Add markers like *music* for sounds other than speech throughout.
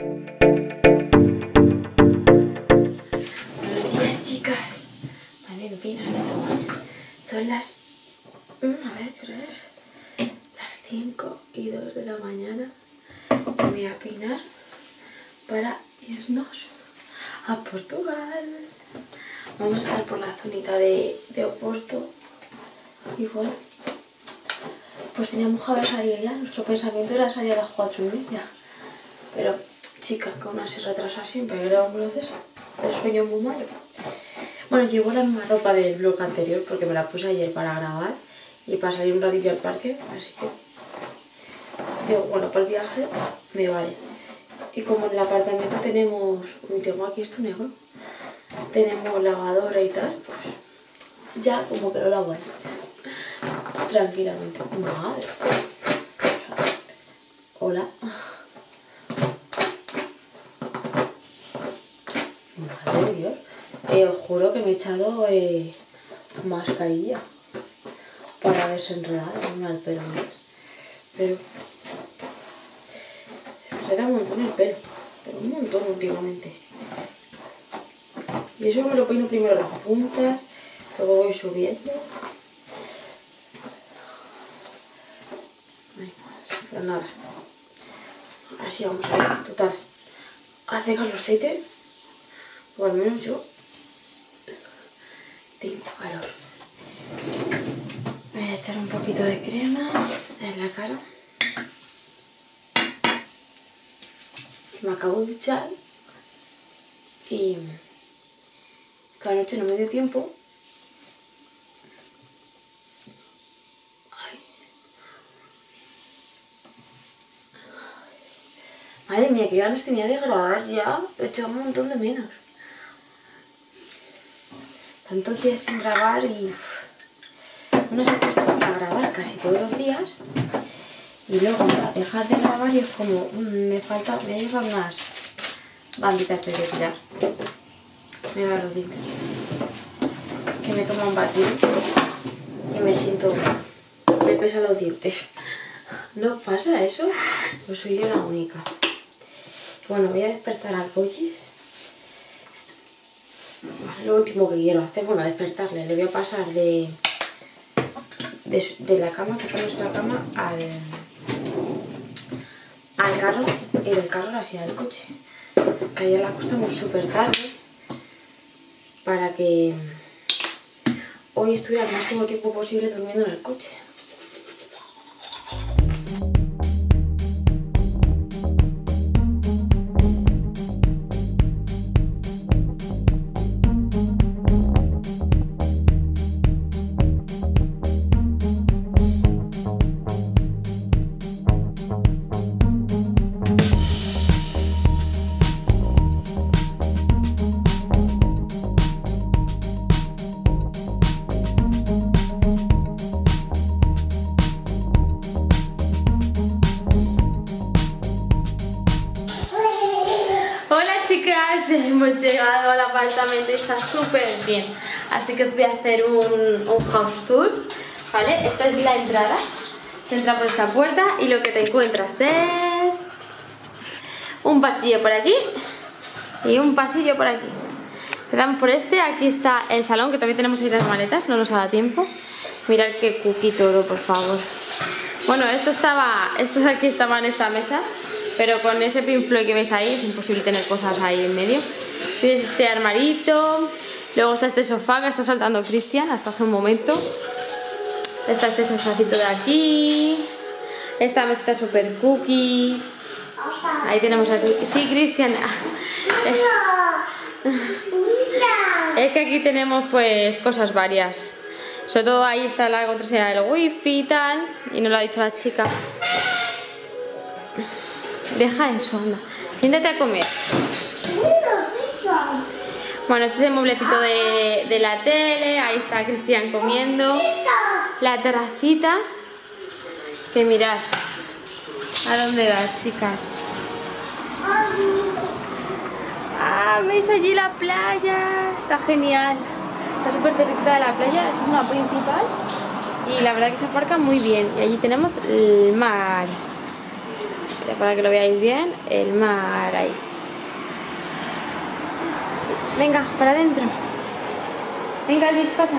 Días, chicas. Vale, ahora toma. Son las. mm, A ver, ¿qué es? Las 5 y 2 de la mañana. Me voy a peinar para irnos a Portugal. Vamos a estar por la zonita de, de Oporto. Y bueno, pues teníamos que haber salido ya. Nuestro pensamiento era salir a las 4 y media. Pero, chica, que una se retrasa siempre, que un proceso. El sueño muy malo. Bueno, llevo la misma ropa del vlog anterior porque me la puse ayer para grabar y para salir un ratito al parque, así que digo, bueno, para el viaje me vale. Y como en el apartamento tenemos, uy, tengo aquí esto negro, tenemos lavadora y tal, pues ya como que lo lavo. Tranquilamente. Madre. Hola. Madre de Dios. Eh, os juro que me he echado eh, mascarilla para desenredarme al pelo más. Pero se da un montón el pelo, pero un montón últimamente. Y eso me lo peino primero las puntas, luego voy subiendo. Pero nada. Así vamos a ver. Total. Hace calorcete. O al menos yo calor. Voy a echar un poquito de crema en la cara. Me acabo de duchar y que anoche no me dio tiempo. Ay. Madre mía, qué ganas tenía de grabar ya. He echado un montón de menos. Tantos días sin grabar y uno se acostumbra a grabar casi todos los días y luego para dejar de grabar y es como mm, me falta, me llevan unas banditas de cepillar. Mira los dientes. Que me toman batido y me siento me pesan los dientes. ¿No pasa eso? Pues soy yo la única. Bueno, voy a despertar al coche. Lo último que quiero hacer, bueno, despertarle. Le voy a pasar de, de, la cama, que está nuestra cama, al, al carro y del carro hacia el coche. Que ayer la acostamos súper tarde para que hoy estuviera el máximo tiempo posible durmiendo en el coche. Y está súper bien. Así que os voy a hacer un, un house tour, ¿vale? Esta es la entrada. Se entra por esta puerta y lo que te encuentras es un pasillo por aquí y un pasillo por aquí. Empezamos por este, aquí está el salón, que también tenemos ahí las maletas, no nos ha dado tiempo. Mirad qué cookie todo, por favor. Bueno, esto estaba, estos aquí estaban en esta mesa, pero con ese pin Floyd que veis ahí es imposible tener cosas ahí en medio. Tienes este armarito, luego está este sofá que está saltando Cristian hasta hace un momento. Está este sofacito de aquí, esta mesita super cookie. Ahí tenemos aquí. Sí, Cristian. *laughs* Es que aquí tenemos pues cosas varias. Sobre todo ahí está la contraseña del wifi y tal. Y nos lo ha dicho la chica. Deja eso, anda. Siéntate a comer. Bueno, este es el mueblecito de, la tele. Ahí está Cristian comiendo. La terracita. Que mirar. ¿A dónde va, chicas? Ah, ¿veis allí la playa? Está genial. Está súper cerquita de la playa. Esta es una principal. Y la verdad que se aparca muy bien. Y allí tenemos el mar. para que lo veáis bien, el mar ahí. Venga, para adentro. Venga, Luis, pasa.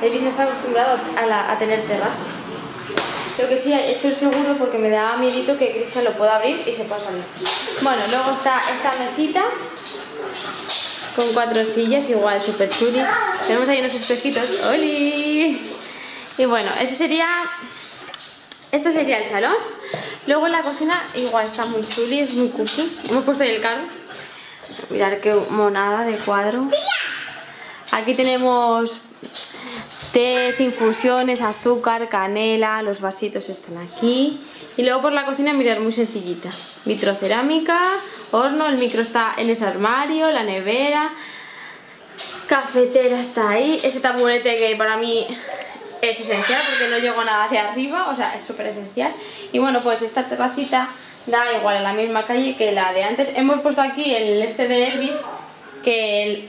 Elvis no está acostumbrado a, tener terraza. Creo que sí, he hecho el seguro porque me da miedito que Cristian lo pueda abrir y se pueda salir. Bueno, luego está esta mesita con cuatro sillas, igual, súper chulis. Tenemos ahí unos espejitos. ¡Oli! Y bueno, ese sería... Este sería el salón. Luego la cocina igual está muy chuli, es muy cookie. Hemos puesto ahí el carro. Mirar qué monada de cuadro. Aquí tenemos tés, infusiones, azúcar, canela, los vasitos están aquí. Y luego por la cocina, mirar, muy sencillita. Vitrocerámica, horno, el micro está en ese armario, la nevera, cafetera está ahí. Ese taburete que para mí es esencial porque no llego nada hacia arriba, o sea, es súper esencial. Y bueno, pues esta terracita da igual en la misma calle que la de antes. Hemos puesto aquí el este de Elvis, que el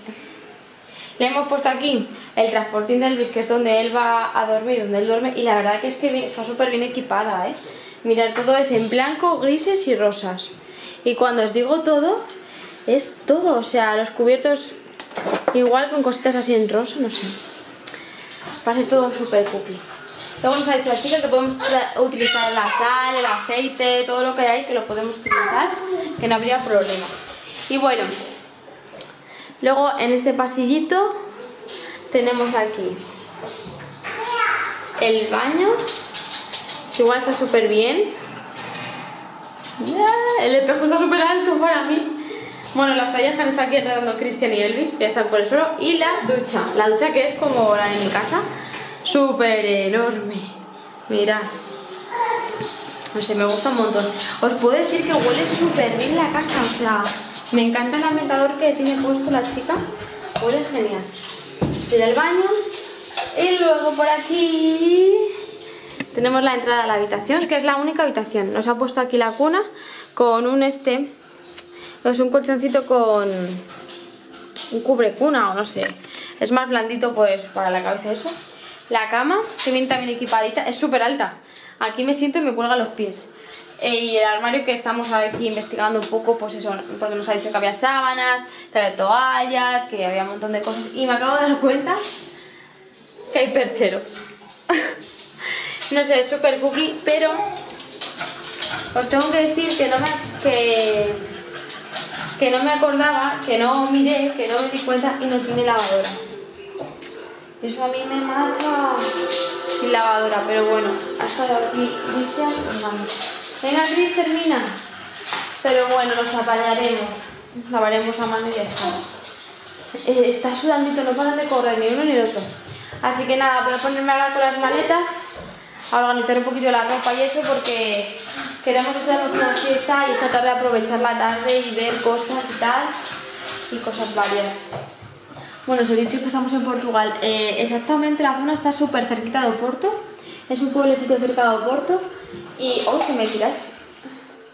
le hemos puesto aquí el transportín de Elvis, que es donde él va a dormir, donde él duerme, y la verdad que es que está súper bien equipada, ¿eh? Mirad, todo es en blanco, grises y rosas. Y cuando os digo todo, es todo, o sea, los cubiertos igual con cositas así en rosa, no sé. Parece todo súper cookie. Luego nos ha dicho la chica que podemos utilizar la sal, el aceite, todo lo que hay, que lo podemos utilizar, que no habría problema. Y bueno, Luego en este pasillito tenemos aquí el baño, que igual está súper bien. El espejo está súper alto para mí. Bueno, las tallas que están aquí entrando Cristian y Elvis, ya están por el suelo. Y la ducha, la ducha que es como la de mi casa, súper enorme. Mirad. No sé, me gusta un montón. Os puedo decir que huele súper bien la casa, o sea... Me encanta el ambientador que tiene puesto la chica. Huele genial. Tiene el baño. Y luego por aquí tenemos la entrada a la habitación, que es la única habitación. Nos ha puesto aquí la cuna con un este. Es un colchoncito con un cubre cuna o no sé. Es más blandito pues para la cabeza eso. La cama, que viene también equipadita, es súper alta. Aquí me siento y me cuelga los pies. Eh, y el armario que estamos aquí investigando un poco, pues eso, porque nos ha dicho que había sábanas, que había toallas, que había un montón de cosas. Y me acabo de dar cuenta que hay perchero. *laughs* no sé, es súper cookie, pero os tengo que decir que no me... Que, que no me acordaba, que no miré, que no me di cuenta y no tiene lavadora. Eso a mí me mata sin lavadora, pero bueno, ha estado aquí Cristian, pues vamos. Venga, Cris, termina. Pero bueno, nos apañaremos. Lavaremos a mano y ya está. Eh, está sudandito, no paran de correr ni uno ni el otro. Así que nada, voy a ponerme ahora con las maletas, a organizar un poquito la ropa y eso porque queremos hacernos una fiesta y esta tarde aprovechar la tarde y ver cosas y tal, y cosas varias. Bueno, os he dicho que estamos en Portugal. Eh, exactamente la zona está súper cerquita de Oporto. Es un pueblecito cerca de Oporto y, oh, que me tiráis.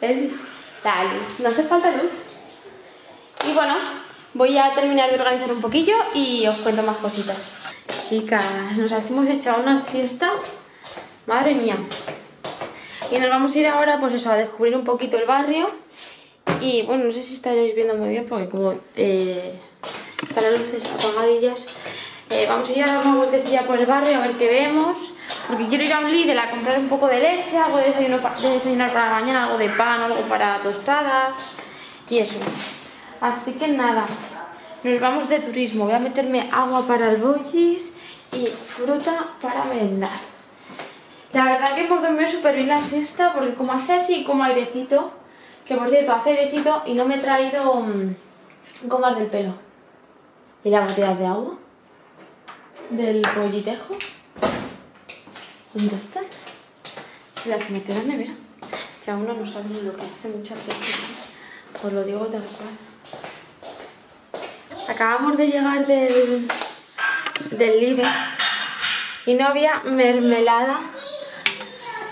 Elvis, la luz. No hace falta luz. Y bueno, voy a terminar de organizar un poquillo y os cuento más cositas. Chicas, nos hemos echado una siesta. Madre mía. Y nos vamos a ir ahora, pues eso, a descubrir un poquito el barrio. Y bueno, no sé si estaréis viendo muy bien porque como eh, están las luces apagadillas. Eh, vamos a ir a dar una vueltecilla por el barrio a ver qué vemos porque quiero ir a un Lidl a comprar un poco de leche, algo de, desayunar para la mañana, algo de pan, algo para tostadas y eso. Así que nada, nos vamos de turismo. Voy a meterme agua para el bollis y fruta para merendar. La verdad que hemos dormido súper bien la siesta porque como hace así como airecito, que por cierto hace airecito y no me he traído um, gomas del pelo. ¿Y la botella de agua? Del pollitejo. ¿Dónde están? Se las metió en la nevera. Ya uno no sabe ni lo que hace muchas veces. Os lo digo tal cual. Acabamos de llegar del, del Lidl y no había mermelada.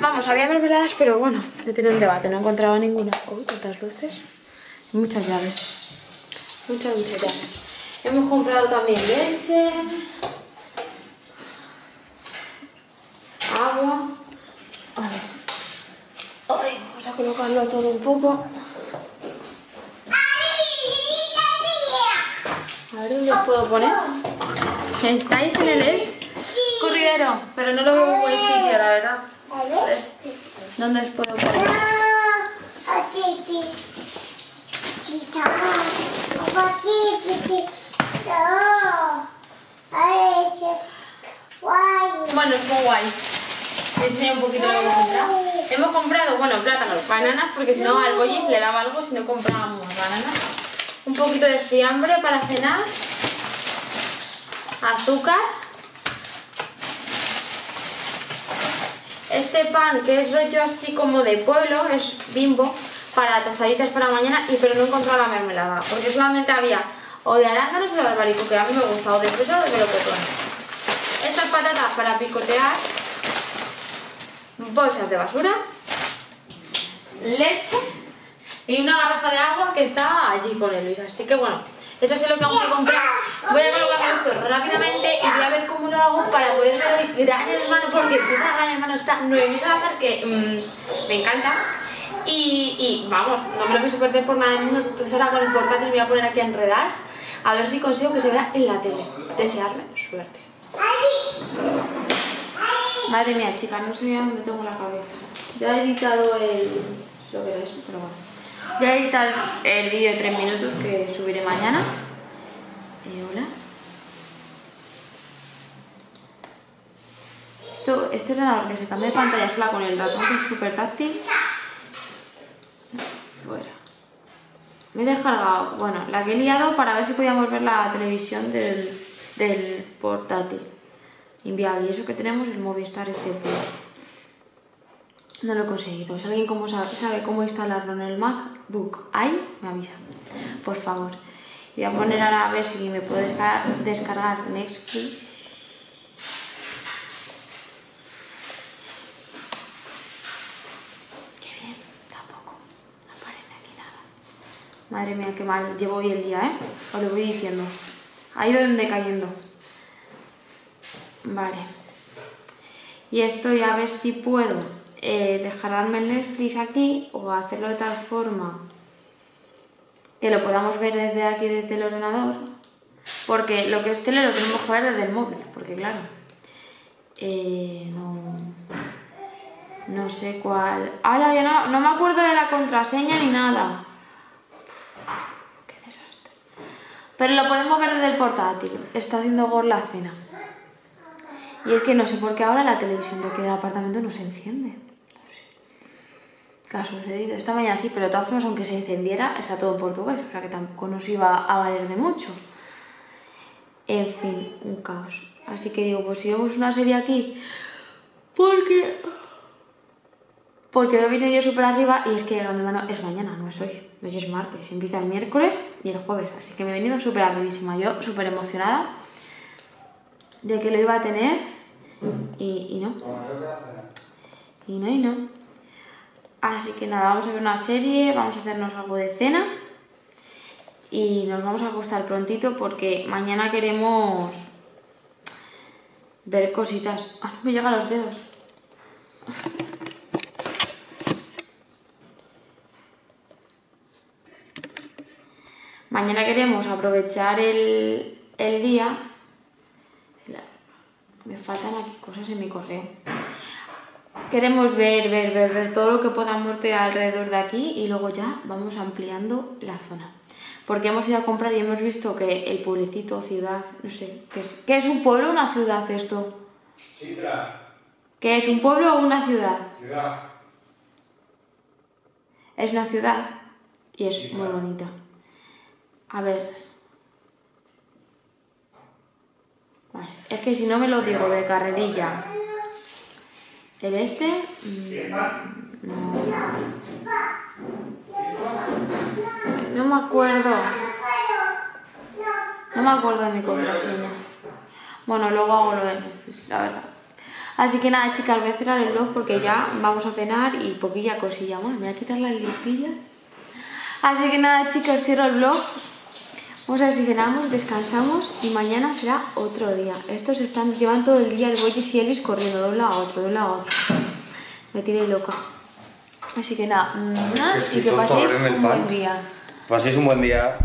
Vamos, había mermeladas, pero bueno, he tenido un debate, no encontraba ninguna. Uy, cuántas luces. Muchas llaves. Muchas, muchas llaves. Hemos comprado también leche. agua. A ver. Ay, vamos a colocar enchufarlo todo un poco. A ver dónde os puedo poner. ¿Estáis en el ex? Corridero, pero no lo veo en buen sitio, la verdad. A ver, ¿Dónde os puedo poner? Bueno, es muy guay. Te enseño un poquito lo que hemos comprado. Hemos comprado, bueno, plátanos, bananas, porque si no al bollis le daba algo si no comprábamos bananas. Un poquito de fiambre para cenar. Azúcar. Este pan que es rollo así como de pueblo, es bimbo, para tostaditas para mañana, y pero no he encontrado la mermelada, porque solamente había o de arándanos o de albaricoque, que a mí me gusta, o de fresa o de melocotón. Estas patatas para picotear, bolsas de basura, leche y una garrafa de agua que está allí con el Luis. Así que bueno, eso es lo que vamos a comprar. Voy a colocar esto rápidamente y voy a ver cómo lo hago para poder ver Gran Hermano, porque esta Gran Hermano está Noemí Salazar, que mm, me encanta. Y, y, vamos, no me lo pienso perder por nada del mundo, entonces ahora con el portátil me voy a poner aquí a enredar, a ver si consigo que se vea en la tele. Desearme suerte. Madre mía, chica, no sé dónde tengo la cabeza. Ya he editado el... lo eso, pero bueno. Ya he editado el vídeo de 3 minutos que subiré mañana. Eh, hola. Esto, este ordenador que se cambia de pantalla sola con el ratón que es súper táctil. Me he descargado, bueno, la que he liado para ver si podíamos ver la televisión del, del portátil. Inviable. Y eso que tenemos el Movistar este Plus. No lo he conseguido. Si alguien como sabe, cómo instalarlo en el MacBook ahí me avisa. Por favor. Voy a poner ahora a ver si me puedo descargar, descargar Netflix. Qué bien, tampoco. No aparece aquí nada. Madre mía, qué mal llevo hoy el día, ¿eh? Os lo voy diciendo. Ha ido decayendo. Vale. Y estoy a ver si puedo eh, descargarme el Netflix aquí o hacerlo de tal forma que lo podamos ver desde aquí, desde el ordenador. Porque lo que es tele lo tenemos que ver desde el móvil, porque claro, eh, no, no sé cuál... Ahora ya no, no me acuerdo de la contraseña ni nada. Qué desastre. Pero lo podemos ver desde el portátil. Está haciendo gor la cena. Y es que no sé por qué ahora la televisión de aquí del apartamento no se enciende. ¿Qué ha sucedido? Esta mañana sí, pero de todas formas, aunque se encendiera, está todo en portugués. O sea que tampoco nos iba a valer de mucho. En fin, un caos. Así que digo, pues si vemos una serie aquí, porque... Porque hoy vine yo súper arriba y es que hermano es mañana, no es hoy. Hoy es martes, empieza el miércoles y el jueves. Así que me he venido súper arribísima. Yo súper emocionada de que lo iba a tener y, no. Y no, y no. Así que nada, vamos a ver una serie, vamos a hacernos algo de cena y nos vamos a acostar prontito porque mañana queremos ver cositas. *laughs* Me llegan los dedos. Mañana queremos aprovechar el, el día. Me faltan aquí cosas en mi correo. Queremos ver, ver, ver, ver todo lo que podamos de alrededor de aquí y luego ya vamos ampliando la zona. Porque hemos ido a comprar y hemos visto que el pueblecito, ciudad, no sé, ¿qué es, ¿qué es un pueblo o una ciudad esto? ¿Qué es un pueblo o una ciudad? Ciudad. Es una ciudad y es muy bonita. A ver. Vale. Es que si no me lo digo de carrerilla. El este. mm, No. Me acuerdo. No me acuerdo de mi contraseña. Bueno, luego hago lo de Netflix, la verdad. Así que nada, chicas, voy a cerrar el vlog porque ya vamos a cenar y poquilla cosilla más. Me voy a quitar la limpilla. Así que nada, chicos, cierro el vlog. Vamos a ver si cenamos, descansamos y mañana será otro día. Estos están, llevan todo el día el Boyes y Elvis corriendo de un lado a otro, de un lado a otro. Me tiene loca. Así que nada, mm, Es que y que paséis un buen día. Paséis un buen día.